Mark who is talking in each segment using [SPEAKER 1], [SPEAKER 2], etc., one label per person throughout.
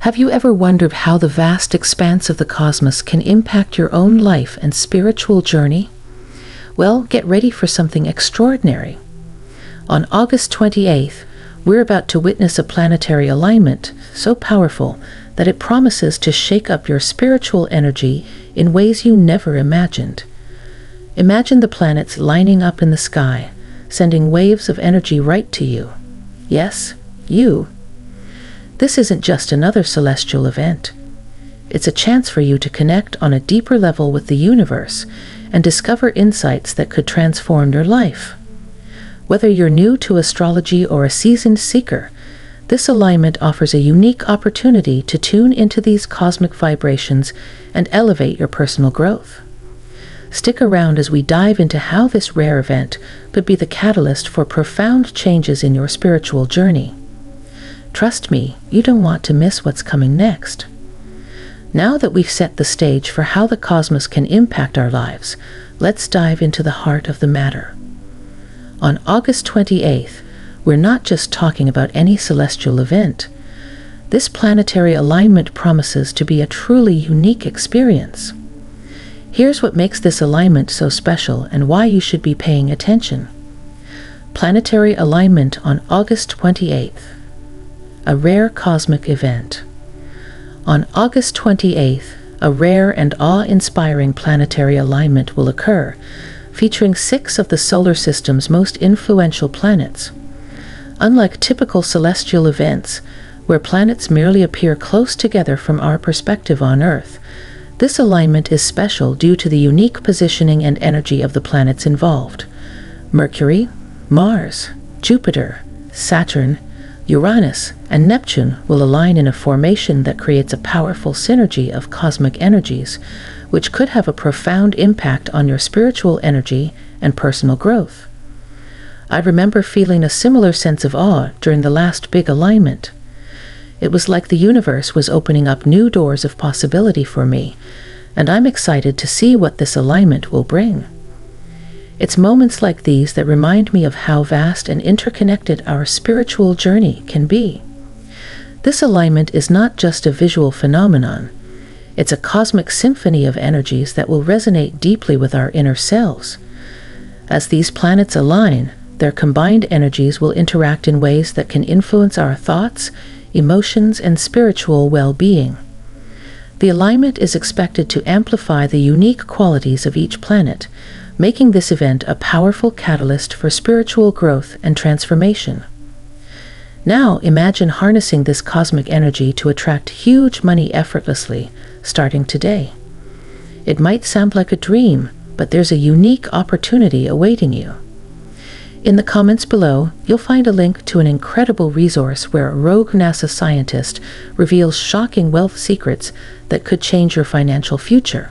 [SPEAKER 1] Have you ever wondered how the vast expanse of the cosmos can impact your own life and spiritual journey? Well, get ready for something extraordinary. On August 28th, we're about to witness a planetary alignment so powerful that it promises to shake up your spiritual energy in ways you never imagined. Imagine the planets lining up in the sky, sending waves of energy right to you. Yes, you. This isn't just another celestial event. It's a chance for you to connect on a deeper level with the universe and discover insights that could transform your life. Whether you're new to astrology or a seasoned seeker, this alignment offers a unique opportunity to tune into these cosmic vibrations and elevate your personal growth. Stick around as we dive into how this rare event could be the catalyst for profound changes in your spiritual journey. Trust me, you don't want to miss what's coming next. Now that we've set the stage for how the cosmos can impact our lives, let's dive into the heart of the matter. On August 28th, we're not just talking about any celestial event. This planetary alignment promises to be a truly unique experience. Here's what makes this alignment so special and why you should be paying attention. Planetary alignment on August 28th a rare cosmic event. On August 28th, a rare and awe inspiring planetary alignment will occur, featuring six of the solar system's most influential planets. Unlike typical celestial events, where planets merely appear close together from our perspective on Earth, this alignment is special due to the unique positioning and energy of the planets involved Mercury, Mars, Jupiter, Saturn, Uranus and Neptune will align in a formation that creates a powerful synergy of cosmic energies, which could have a profound impact on your spiritual energy and personal growth. I remember feeling a similar sense of awe during the last big alignment. It was like the universe was opening up new doors of possibility for me, and I'm excited to see what this alignment will bring. It's moments like these that remind me of how vast and interconnected our spiritual journey can be. This alignment is not just a visual phenomenon, it's a cosmic symphony of energies that will resonate deeply with our inner selves. As these planets align, their combined energies will interact in ways that can influence our thoughts, emotions, and spiritual well being. The alignment is expected to amplify the unique qualities of each planet making this event a powerful catalyst for spiritual growth and transformation. Now imagine harnessing this cosmic energy to attract huge money effortlessly, starting today. It might sound like a dream, but there's a unique opportunity awaiting you. In the comments below, you'll find a link to an incredible resource where a rogue NASA scientist reveals shocking wealth secrets that could change your financial future.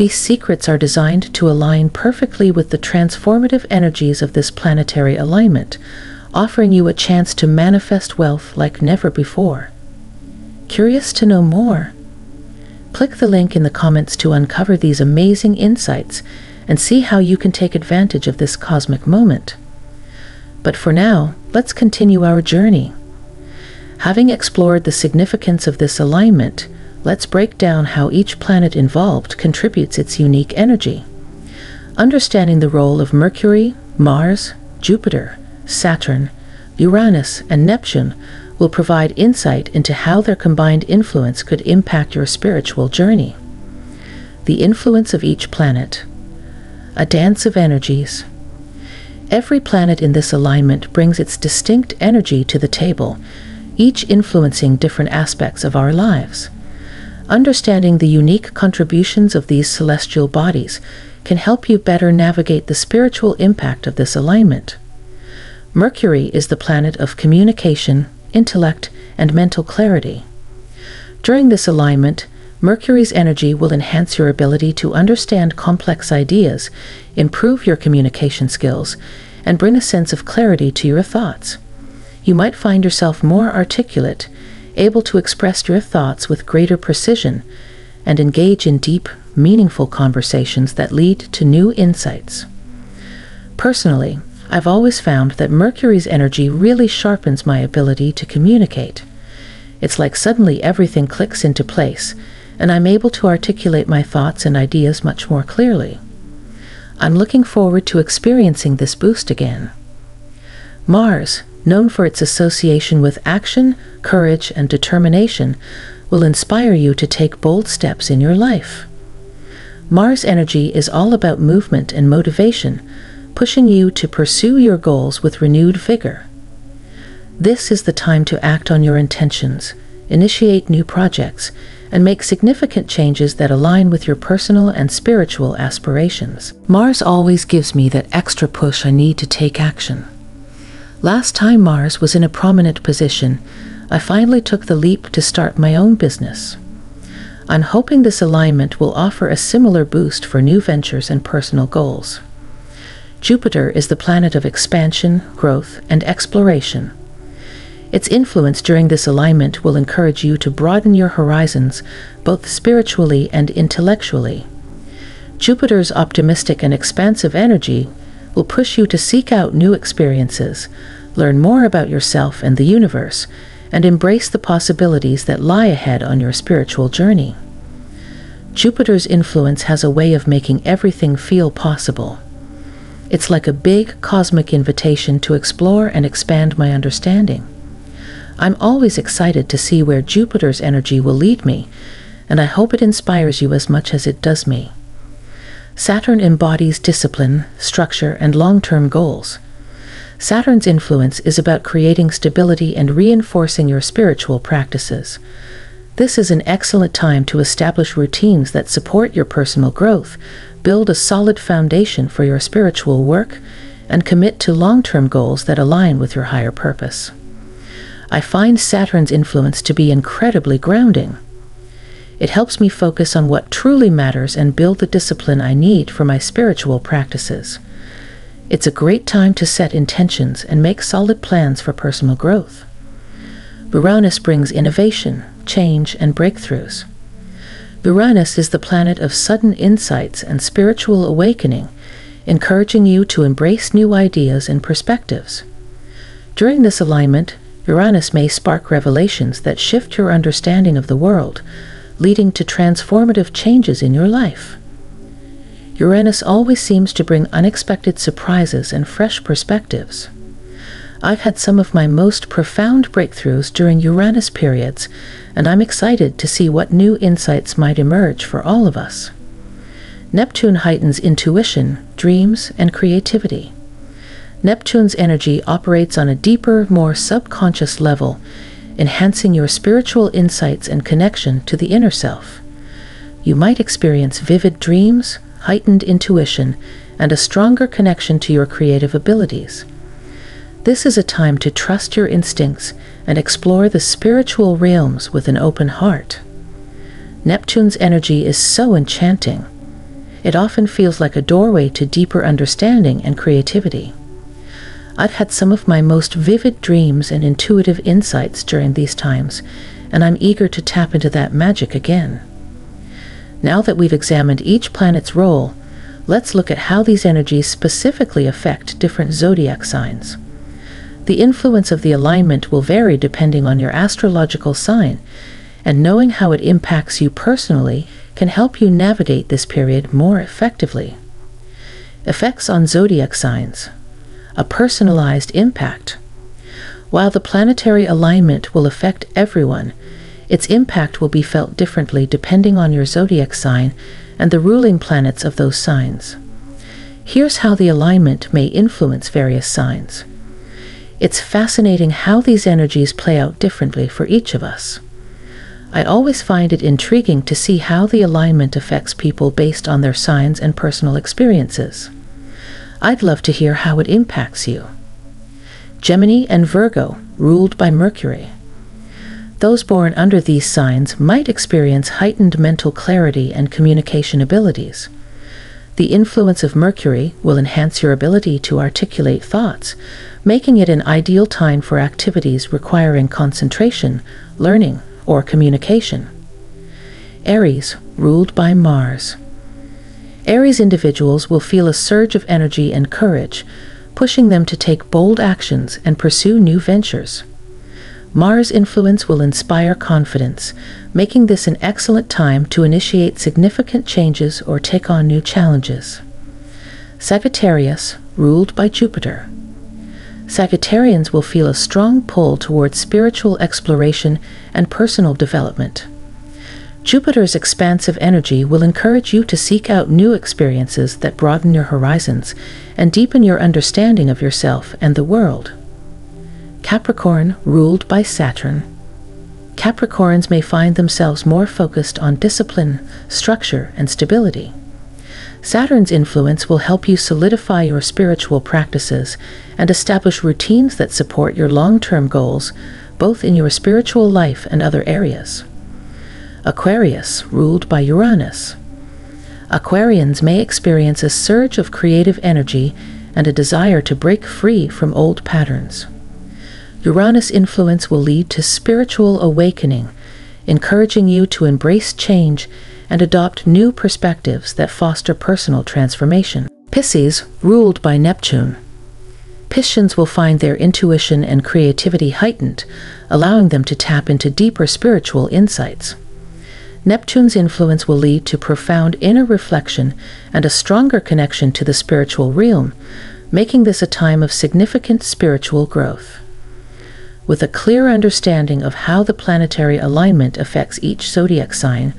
[SPEAKER 1] These secrets are designed to align perfectly with the transformative energies of this planetary alignment, offering you a chance to manifest wealth like never before. Curious to know more? Click the link in the comments to uncover these amazing insights and see how you can take advantage of this cosmic moment. But for now, let's continue our journey. Having explored the significance of this alignment, let's break down how each planet involved contributes its unique energy. Understanding the role of Mercury, Mars, Jupiter, Saturn, Uranus, and Neptune will provide insight into how their combined influence could impact your spiritual journey. The influence of each planet. A dance of energies. Every planet in this alignment brings its distinct energy to the table, each influencing different aspects of our lives. Understanding the unique contributions of these celestial bodies can help you better navigate the spiritual impact of this alignment. Mercury is the planet of communication, intellect, and mental clarity. During this alignment, Mercury's energy will enhance your ability to understand complex ideas, improve your communication skills, and bring a sense of clarity to your thoughts. You might find yourself more articulate able to express your thoughts with greater precision and engage in deep, meaningful conversations that lead to new insights. Personally, I've always found that Mercury's energy really sharpens my ability to communicate. It's like suddenly everything clicks into place, and I'm able to articulate my thoughts and ideas much more clearly. I'm looking forward to experiencing this boost again. Mars, known for its association with action, courage, and determination, will inspire you to take bold steps in your life. Mars energy is all about movement and motivation, pushing you to pursue your goals with renewed vigor. This is the time to act on your intentions, initiate new projects, and make significant changes that align with your personal and spiritual aspirations. Mars always gives me that extra push I need to take action. Last time Mars was in a prominent position, I finally took the leap to start my own business. I'm hoping this alignment will offer a similar boost for new ventures and personal goals. Jupiter is the planet of expansion, growth, and exploration. Its influence during this alignment will encourage you to broaden your horizons, both spiritually and intellectually. Jupiter's optimistic and expansive energy will push you to seek out new experiences, learn more about yourself and the universe, and embrace the possibilities that lie ahead on your spiritual journey. Jupiter's influence has a way of making everything feel possible. It's like a big cosmic invitation to explore and expand my understanding. I'm always excited to see where Jupiter's energy will lead me, and I hope it inspires you as much as it does me. Saturn embodies discipline, structure, and long term goals. Saturn's influence is about creating stability and reinforcing your spiritual practices. This is an excellent time to establish routines that support your personal growth, build a solid foundation for your spiritual work, and commit to long term goals that align with your higher purpose. I find Saturn's influence to be incredibly grounding. It helps me focus on what truly matters and build the discipline I need for my spiritual practices. It's a great time to set intentions and make solid plans for personal growth. Uranus brings innovation, change, and breakthroughs. Uranus is the planet of sudden insights and spiritual awakening, encouraging you to embrace new ideas and perspectives. During this alignment, Uranus may spark revelations that shift your understanding of the world, leading to transformative changes in your life. Uranus always seems to bring unexpected surprises and fresh perspectives. I've had some of my most profound breakthroughs during Uranus periods, and I'm excited to see what new insights might emerge for all of us. Neptune heightens intuition, dreams, and creativity. Neptune's energy operates on a deeper, more subconscious level, enhancing your spiritual insights and connection to the inner self. You might experience vivid dreams, heightened intuition, and a stronger connection to your creative abilities. This is a time to trust your instincts and explore the spiritual realms with an open heart. Neptune's energy is so enchanting. It often feels like a doorway to deeper understanding and creativity. I've had some of my most vivid dreams and intuitive insights during these times, and I'm eager to tap into that magic again. Now that we've examined each planet's role, let's look at how these energies specifically affect different zodiac signs. The influence of the alignment will vary depending on your astrological sign, and knowing how it impacts you personally can help you navigate this period more effectively. Effects on zodiac signs a personalized impact. While the planetary alignment will affect everyone, its impact will be felt differently depending on your zodiac sign and the ruling planets of those signs. Here's how the alignment may influence various signs. It's fascinating how these energies play out differently for each of us. I always find it intriguing to see how the alignment affects people based on their signs and personal experiences. I'd love to hear how it impacts you. Gemini and Virgo, ruled by Mercury. Those born under these signs might experience heightened mental clarity and communication abilities. The influence of Mercury will enhance your ability to articulate thoughts, making it an ideal time for activities requiring concentration, learning, or communication. Aries, ruled by Mars. Aries individuals will feel a surge of energy and courage, pushing them to take bold actions and pursue new ventures. Mars' influence will inspire confidence, making this an excellent time to initiate significant changes or take on new challenges. Sagittarius, ruled by Jupiter. Sagittarians will feel a strong pull towards spiritual exploration and personal development. Jupiter's expansive energy will encourage you to seek out new experiences that broaden your horizons and deepen your understanding of yourself and the world. Capricorn, ruled by Saturn. Capricorns may find themselves more focused on discipline, structure, and stability. Saturn's influence will help you solidify your spiritual practices and establish routines that support your long term goals, both in your spiritual life and other areas. Aquarius, ruled by Uranus. Aquarians may experience a surge of creative energy and a desire to break free from old patterns. Uranus' influence will lead to spiritual awakening, encouraging you to embrace change and adopt new perspectives that foster personal transformation. Pisces, ruled by Neptune. Pisceans will find their intuition and creativity heightened, allowing them to tap into deeper spiritual insights. Neptune's influence will lead to profound inner reflection and a stronger connection to the spiritual realm, making this a time of significant spiritual growth. With a clear understanding of how the planetary alignment affects each zodiac sign,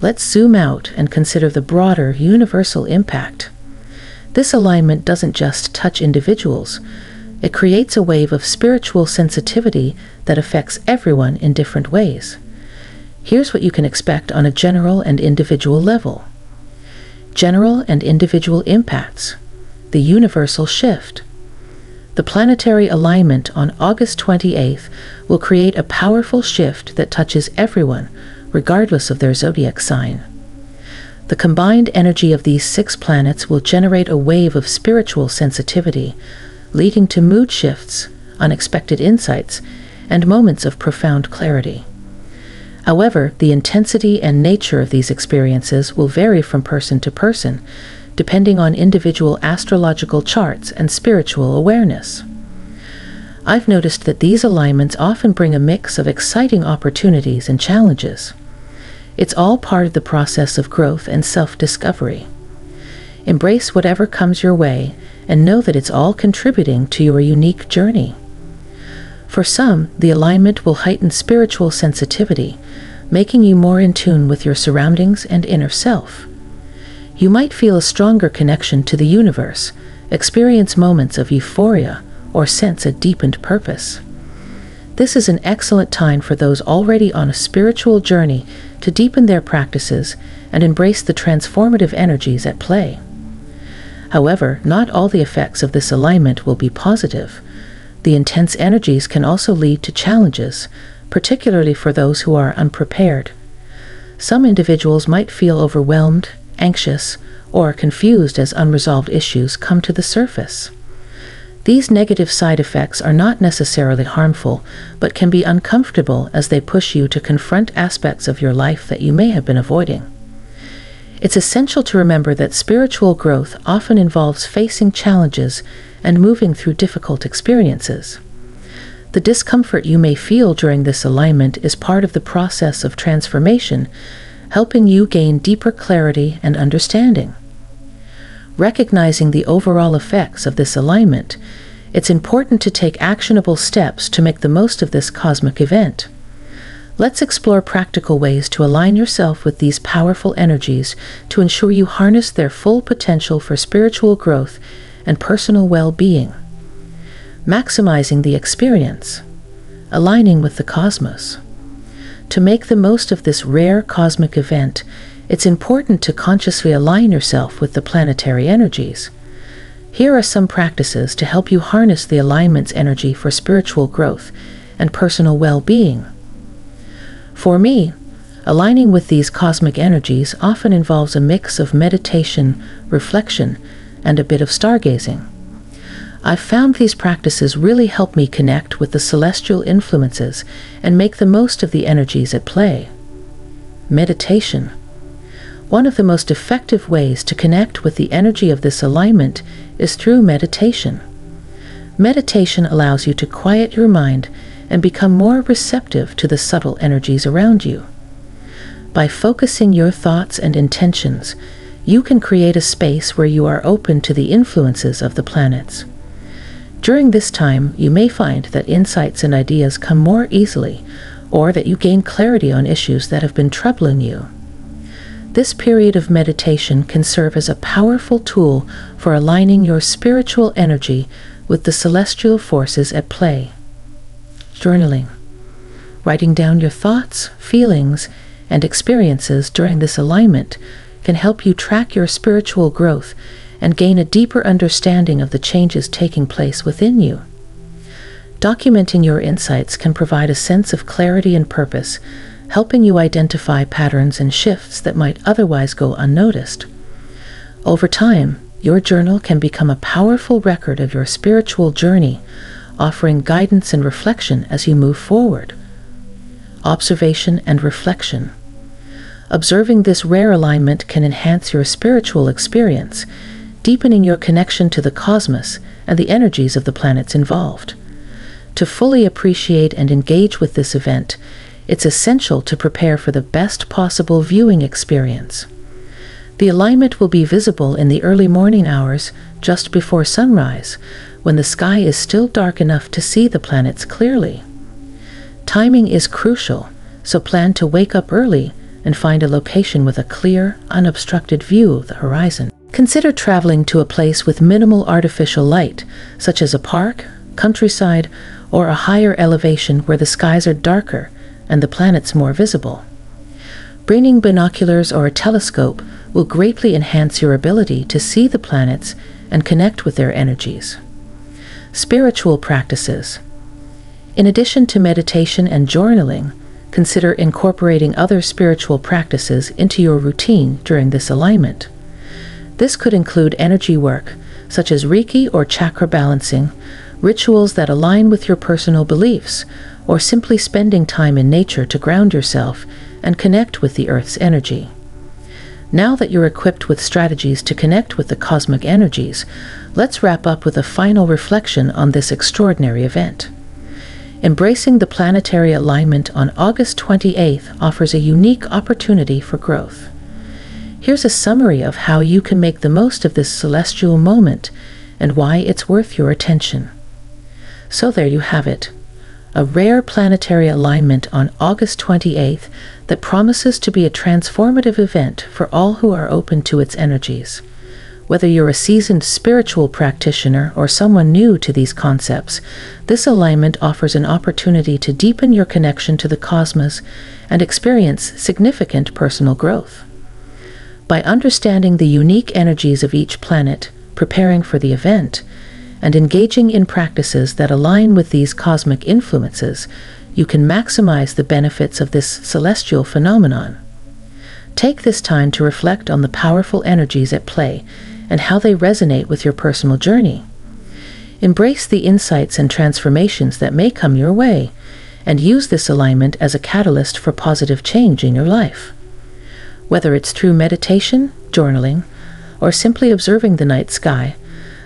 [SPEAKER 1] let's zoom out and consider the broader universal impact. This alignment doesn't just touch individuals, it creates a wave of spiritual sensitivity that affects everyone in different ways. Here's what you can expect on a general and individual level general and individual impacts, the universal shift. The planetary alignment on August 28th will create a powerful shift that touches everyone, regardless of their zodiac sign. The combined energy of these six planets will generate a wave of spiritual sensitivity, leading to mood shifts, unexpected insights, and moments of profound clarity. However, the intensity and nature of these experiences will vary from person to person, depending on individual astrological charts and spiritual awareness. I've noticed that these alignments often bring a mix of exciting opportunities and challenges. It's all part of the process of growth and self discovery. Embrace whatever comes your way and know that it's all contributing to your unique journey. For some, the alignment will heighten spiritual sensitivity, making you more in tune with your surroundings and inner self. You might feel a stronger connection to the universe, experience moments of euphoria, or sense a deepened purpose. This is an excellent time for those already on a spiritual journey to deepen their practices and embrace the transformative energies at play. However, not all the effects of this alignment will be positive. The intense energies can also lead to challenges, particularly for those who are unprepared. Some individuals might feel overwhelmed, anxious, or confused as unresolved issues come to the surface. These negative side effects are not necessarily harmful, but can be uncomfortable as they push you to confront aspects of your life that you may have been avoiding. It's essential to remember that spiritual growth often involves facing challenges and moving through difficult experiences. The discomfort you may feel during this alignment is part of the process of transformation, helping you gain deeper clarity and understanding. Recognizing the overall effects of this alignment, it's important to take actionable steps to make the most of this cosmic event. Let's explore practical ways to align yourself with these powerful energies to ensure you harness their full potential for spiritual growth and personal well being. Maximizing the experience, aligning with the cosmos. To make the most of this rare cosmic event, it's important to consciously align yourself with the planetary energies. Here are some practices to help you harness the alignment's energy for spiritual growth and personal well being. For me, aligning with these cosmic energies often involves a mix of meditation, reflection, and a bit of stargazing. I've found these practices really help me connect with the celestial influences and make the most of the energies at play. Meditation. One of the most effective ways to connect with the energy of this alignment is through meditation. Meditation allows you to quiet your mind and become more receptive to the subtle energies around you. By focusing your thoughts and intentions, you can create a space where you are open to the influences of the planets. During this time, you may find that insights and ideas come more easily, or that you gain clarity on issues that have been troubling you. This period of meditation can serve as a powerful tool for aligning your spiritual energy with the celestial forces at play. Journaling. Writing down your thoughts, feelings, and experiences during this alignment can help you track your spiritual growth and gain a deeper understanding of the changes taking place within you. Documenting your insights can provide a sense of clarity and purpose, helping you identify patterns and shifts that might otherwise go unnoticed. Over time, your journal can become a powerful record of your spiritual journey, offering guidance and reflection as you move forward. Observation and reflection. Observing this rare alignment can enhance your spiritual experience, deepening your connection to the cosmos and the energies of the planets involved. To fully appreciate and engage with this event, it's essential to prepare for the best possible viewing experience. The alignment will be visible in the early morning hours just before sunrise, when the sky is still dark enough to see the planets clearly. Timing is crucial, so plan to wake up early and find a location with a clear, unobstructed view of the horizon. Consider traveling to a place with minimal artificial light, such as a park, countryside, or a higher elevation where the skies are darker and the planets more visible. Bringing binoculars or a telescope will greatly enhance your ability to see the planets and connect with their energies. Spiritual practices. In addition to meditation and journaling, consider incorporating other spiritual practices into your routine during this alignment. This could include energy work, such as Reiki or chakra balancing, rituals that align with your personal beliefs, or simply spending time in nature to ground yourself and connect with the Earth's energy. Now that you're equipped with strategies to connect with the cosmic energies, let's wrap up with a final reflection on this extraordinary event. Embracing the planetary alignment on August 28th offers a unique opportunity for growth. Here's a summary of how you can make the most of this celestial moment and why it's worth your attention. So there you have it. A rare planetary alignment on August 28th that promises to be a transformative event for all who are open to its energies. Whether you're a seasoned spiritual practitioner or someone new to these concepts, this alignment offers an opportunity to deepen your connection to the cosmos and experience significant personal growth. By understanding the unique energies of each planet, preparing for the event, and engaging in practices that align with these cosmic influences, you can maximize the benefits of this celestial phenomenon. Take this time to reflect on the powerful energies at play and how they resonate with your personal journey. Embrace the insights and transformations that may come your way, and use this alignment as a catalyst for positive change in your life. Whether it's through meditation, journaling, or simply observing the night sky,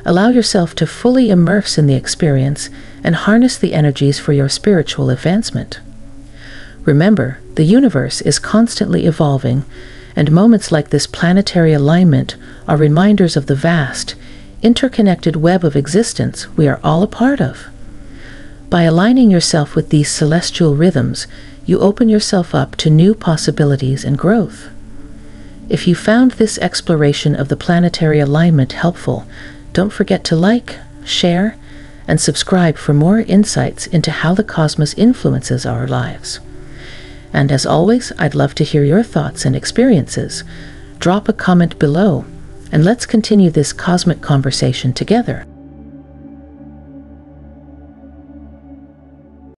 [SPEAKER 1] allow yourself to fully immerse in the experience and harness the energies for your spiritual advancement. Remember, the universe is constantly evolving, and moments like this planetary alignment are reminders of the vast, interconnected web of existence we are all a part of. By aligning yourself with these celestial rhythms, you open yourself up to new possibilities and growth. If you found this exploration of the planetary alignment helpful, don't forget to like, share, and subscribe for more insights into how the cosmos influences our lives. And as always, I'd love to hear your thoughts and experiences. Drop a comment below, and let's continue this cosmic conversation together.